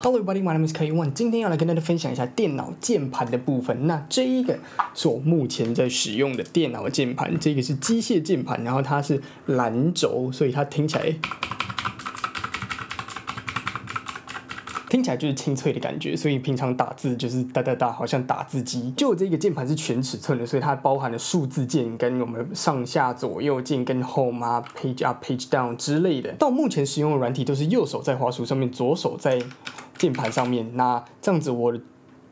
Hello everybody, my name is K One。今天要来跟大家分享一下电脑键盘的部分。那这一个是我目前在使用的电脑键盘，这个是机械键盘，然后它是蓝轴，所以它听起来听起来就是清脆的感觉。所以平常打字就是哒哒哒，好像打字机。就这个键盘是全尺寸的，所以它包含了数字键跟我们上下左右键跟 Home 啊、Page Up、Page Down 之类的。到目前使用的软体都是右手在滑鼠上面，左手在键盘上面，那这样子我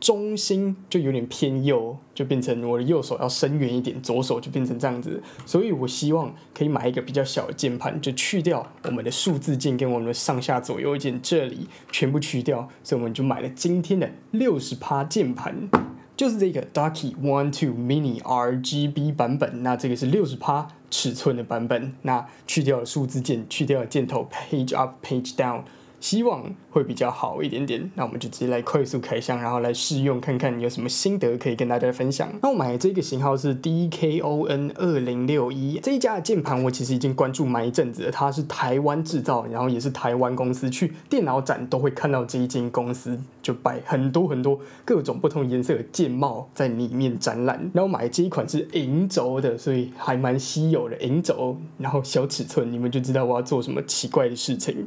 中心就有点偏右，就变成我的右手要伸远一点，左手就变成这样子。所以我希望可以买一个比较小的键盘，就去掉我们的数字键跟我们的上下左右键，这里全部去掉。所以我们就买了今天的六十趴键盘，就是这个 Ducky One Two Mini RGB 版本。那这个是六十趴尺寸的版本，那去掉了数字键，去掉了箭头 Page Up Page Down。希望会比较好一点点，那我们就直接来快速开箱，然后来试用看看有什么心得可以跟大家分享。那我买的这个型号是 DKON 二零六一这一家的键盘，我其实已经关注蛮一阵子了。它是台湾制造，然后也是台湾公司，去电脑展都会看到这一间公司，就摆很多很多各种不同颜色的键帽在里面展览。然后买的这一款是银轴的，所以还蛮稀有的银轴，然后小尺寸，你们就知道我要做什么奇怪的事情。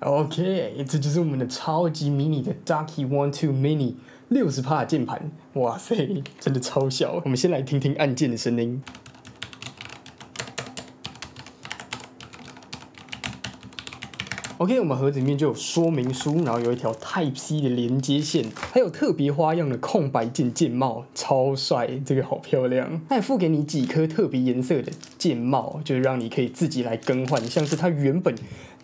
OK，这就是我们的超级迷你的 Ducky One Two Mini 六十帕键盘，哇塞，真的超小。我们先来听听按键的声音。OK，我们盒子里面就有说明书，然后有一条 Type C 的连接线，还有特别花样的空白键键帽，超帅，这个好漂亮。它还附给你几颗特别颜色的键帽，就是让你可以自己来更换，像是它原本。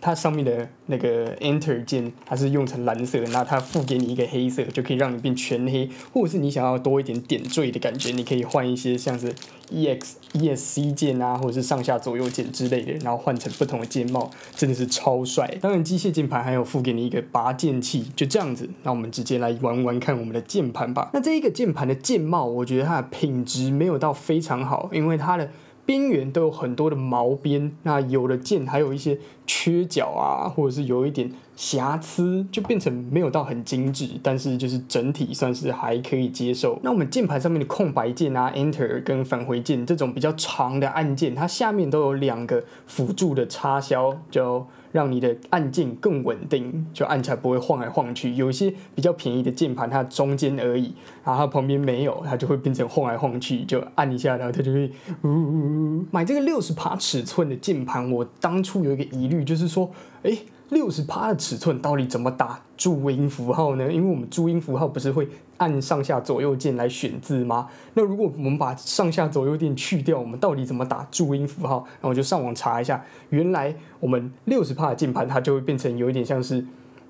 它上面的那个 Enter 键，它是用成蓝色，那它附给你一个黑色，就可以让你变全黑，或者是你想要多一点点缀的感觉，你可以换一些像是 EX ESC 键啊，或者是上下左右键之类的，然后换成不同的键帽，真的是超帅。当然，机械键盘还有附给你一个拔键器，就这样子。那我们直接来玩玩看我们的键盘吧。那这一个键盘的键帽，我觉得它的品质没有到非常好，因为它的。边缘都有很多的毛边，那有的键还有一些缺角啊，或者是有一点瑕疵，就变成没有到很精致，但是就是整体算是还可以接受。那我们键盘上面的空白键啊，Enter 跟返回键这种比较长的按键，它下面都有两个辅助的插销，就。让你的按键更稳定，就按起来不会晃来晃去。有一些比较便宜的键盘，它中间而已，然后它旁边没有，它就会变成晃来晃去。就按一下，然后它就会呜呜呜。买这个六十帕尺寸的键盘，我当初有一个疑虑，就是说，哎。六十趴的尺寸到底怎么打注音符号呢？因为我们注音符号不是会按上下左右键来选字吗？那如果我们把上下左右键去掉，我们到底怎么打注音符号？然后我就上网查一下，原来我们六十帕的键盘它就会变成有一点像是。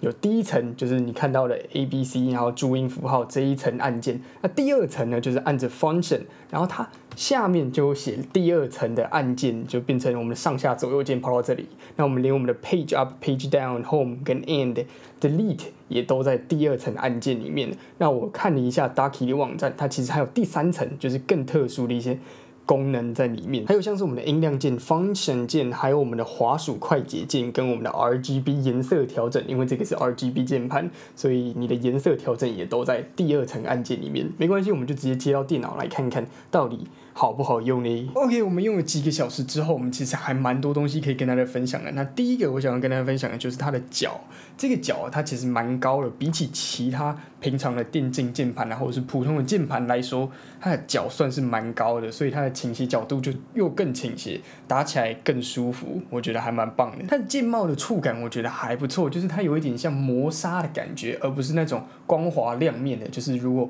有第一层就是你看到的 A B C，然后注音符号这一层按键。那第二层呢，就是按着 Function，然后它下面就写第二层的按键，就变成我们的上下左右键跑到这里。那我们连我们的 Page Up、Page Down、Home 跟 End、Delete 也都在第二层按键里面。那我看了一下 Ducky 的网站，它其实还有第三层，就是更特殊的一些。功能在里面，还有像是我们的音量键、Function 键，还有我们的滑鼠快捷键跟我们的 RGB 颜色调整。因为这个是 RGB 键盘，所以你的颜色调整也都在第二层按键里面。没关系，我们就直接接到电脑来看看到底。好不好用呢？OK，我们用了几个小时之后，我们其实还蛮多东西可以跟大家分享的。那第一个我想要跟大家分享的就是它的脚，这个脚它其实蛮高的，比起其他平常的电竞键盘啊，或者是普通的键盘来说，它的脚算是蛮高的，所以它的倾斜角度就又更倾斜，打起来更舒服，我觉得还蛮棒的。它的键帽的触感我觉得还不错，就是它有一点像磨砂的感觉，而不是那种光滑亮面的，就是如果。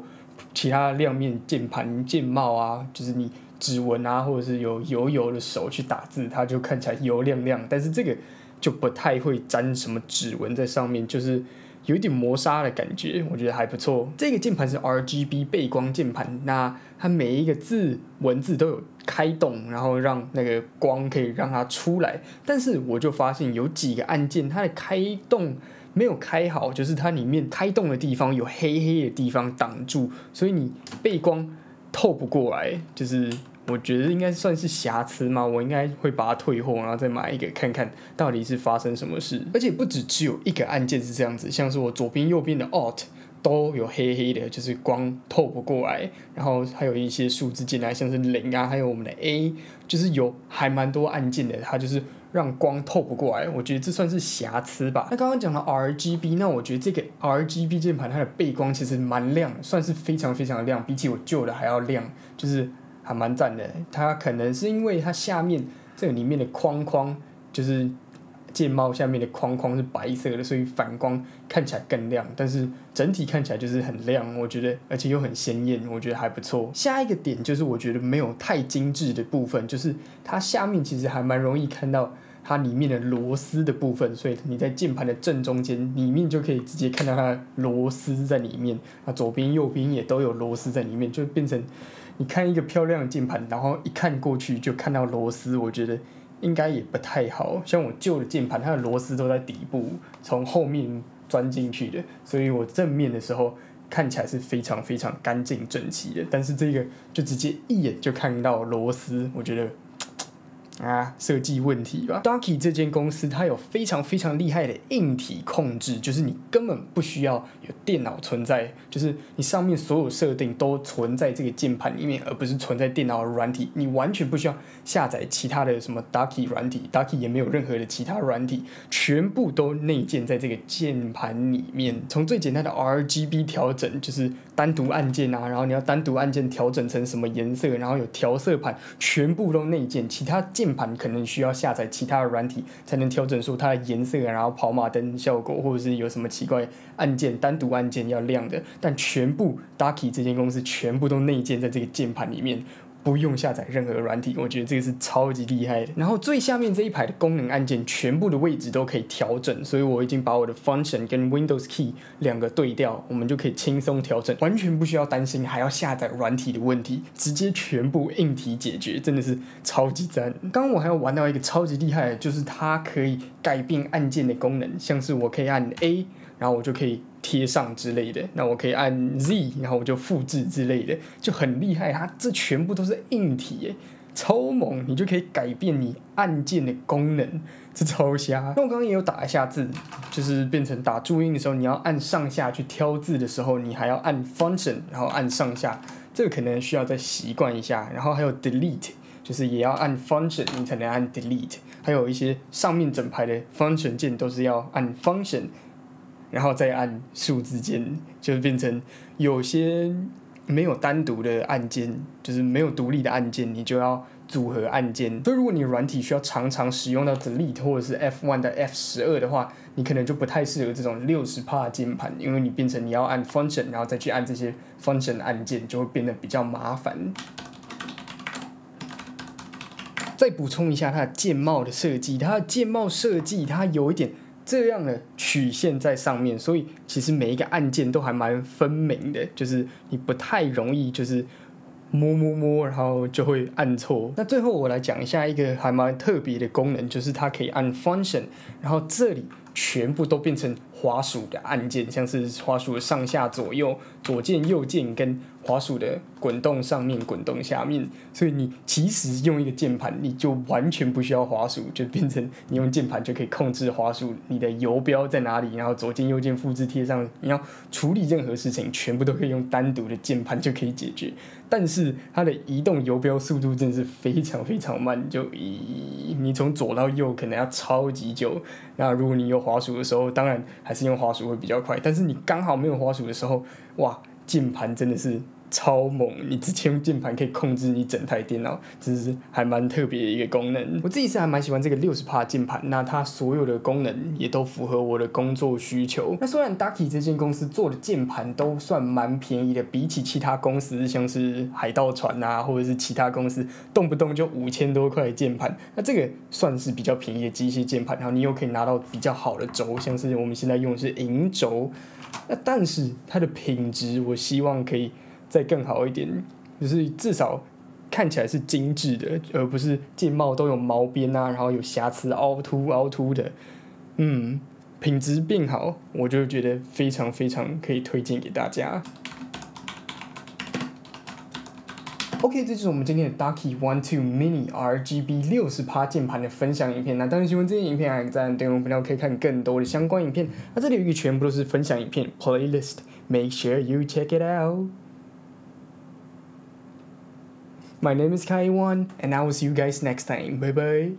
其他亮面键盘键帽啊，就是你指纹啊，或者是有油油的手去打字，它就看起来油亮亮。但是这个就不太会沾什么指纹在上面，就是有一点磨砂的感觉，我觉得还不错。这个键盘是 RGB 背光键盘，那它每一个字文字都有开动，然后让那个光可以让它出来。但是我就发现有几个按键它的开动。没有开好，就是它里面开动的地方有黑黑的地方挡住，所以你背光透不过来。就是我觉得应该算是瑕疵嘛，我应该会把它退货，然后再买一个看看到底是发生什么事。而且不止只有一个按键是这样子，像是我左边、右边的 Alt 都有黑黑的，就是光透不过来。然后还有一些数字进来，像是零啊，还有我们的 A，就是有还蛮多按键的，它就是让光透不过来。我觉得这算是瑕疵吧。那刚刚讲了 RGB，那我觉得这个 RGB 键盘它的背光其实蛮亮，算是非常非常的亮，比起我旧的还要亮，就是。还蛮赞的，它可能是因为它下面这里面的框框，就是键帽下面的框框是白色的，所以反光看起来更亮。但是整体看起来就是很亮，我觉得，而且又很鲜艳，我觉得还不错。下一个点就是我觉得没有太精致的部分，就是它下面其实还蛮容易看到它里面的螺丝的部分，所以你在键盘的正中间里面就可以直接看到它螺丝在里面。啊，左边右边也都有螺丝在里面，就变成。你看一个漂亮的键盘，然后一看过去就看到螺丝，我觉得应该也不太好。像我旧的键盘，它的螺丝都在底部，从后面钻进去的，所以我正面的时候看起来是非常非常干净整齐的。但是这个就直接一眼就看到螺丝，我觉得。啊，设计问题吧。Ducky 这间公司它有非常非常厉害的硬体控制，就是你根本不需要有电脑存在，就是你上面所有设定都存在这个键盘里面，而不是存在电脑的软体。你完全不需要下载其他的什么 Ducky 软体，Ducky 也没有任何的其他软体，全部都内建在这个键盘里面。从最简单的 RGB 调整，就是单独按键啊，然后你要单独按键调整成什么颜色，然后有调色盘，全部都内建，其他键。盘可能需要下载其他的软体才能调整出它的颜色，然后跑马灯效果，或者是有什么奇怪按键单独按键要亮的，但全部 Ducky 这间公司全部都内建在这个键盘里面。不用下载任何软体，我觉得这个是超级厉害的。然后最下面这一排的功能按键，全部的位置都可以调整，所以我已经把我的 Function 跟 Windows Key 两个对调，我们就可以轻松调整，完全不需要担心还要下载软体的问题，直接全部硬体解决，真的是超级赞。刚刚我还有玩到一个超级厉害的，就是它可以改变按键的功能，像是我可以按 A，然后我就可以。贴上之类的，那我可以按 Z，然后我就复制之类的，就很厉害。它这全部都是硬体，耶，超猛！你就可以改变你按键的功能，这超瞎。那我刚刚也有打一下字，就是变成打注音的时候，你要按上下去挑字的时候，你还要按 Function，然后按上下，这个可能需要再习惯一下。然后还有 Delete，就是也要按 Function，你才能按 Delete。还有一些上面整排的 Function 键都是要按 Function。然后再按数字键，就是变成有些没有单独的按键，就是没有独立的按键，你就要组合按键。所以如果你软体需要常常使用到 Delete 或者是 F1 的 F 十二的话，你可能就不太适合这种六十帕键盘，因为你变成你要按 Function，然后再去按这些 Function 按键，就会变得比较麻烦。再补充一下它的键帽的设计，它的键帽设计它有一点。这样的曲线在上面，所以其实每一个按键都还蛮分明的，就是你不太容易就是摸摸摸，然后就会按错。那最后我来讲一下一个还蛮特别的功能，就是它可以按 Function，然后这里全部都变成滑鼠的按键，像是滑鼠的上下左右、左键右键跟。滑鼠的滚动上面、滚动下面，所以你其实用一个键盘，你就完全不需要滑鼠，就变成你用键盘就可以控制滑鼠，你的游标在哪里，然后左键、右键复制贴上，你要处理任何事情，全部都可以用单独的键盘就可以解决。但是它的移动游标速度真的是非常非常慢，就一你从左到右可能要超级久。那如果你有滑鼠的时候，当然还是用滑鼠会比较快。但是你刚好没有滑鼠的时候，哇，键盘真的是。超猛！你直接用键盘可以控制你整台电脑，真是还蛮特别的一个功能。我自己是还蛮喜欢这个六十帕键盘，那它所有的功能也都符合我的工作需求。那虽然 Ducky 这间公司做的键盘都算蛮便宜的，比起其他公司像是海盗船啊，或者是其他公司动不动就五千多块键盘，那这个算是比较便宜的机械键盘。然后你又可以拿到比较好的轴，像是我们现在用的是银轴。那但是它的品质，我希望可以。再更好一点，就是至少看起来是精致的，而不是键帽都有毛边啊，然后有瑕疵、凹凸凹凸的。嗯，品质变好，我就觉得非常非常可以推荐给大家。OK，这就是我们今天的 Ducky One Two Mini RGB 六十帕键盘的分享影片。那当然，喜欢这些影片，还在订阅频道可以看更多的相关影片。那这里有一个全部都是分享影片 playlist，make sure you check it out。My name is Kaiwan, and I will see you guys next time. Bye bye.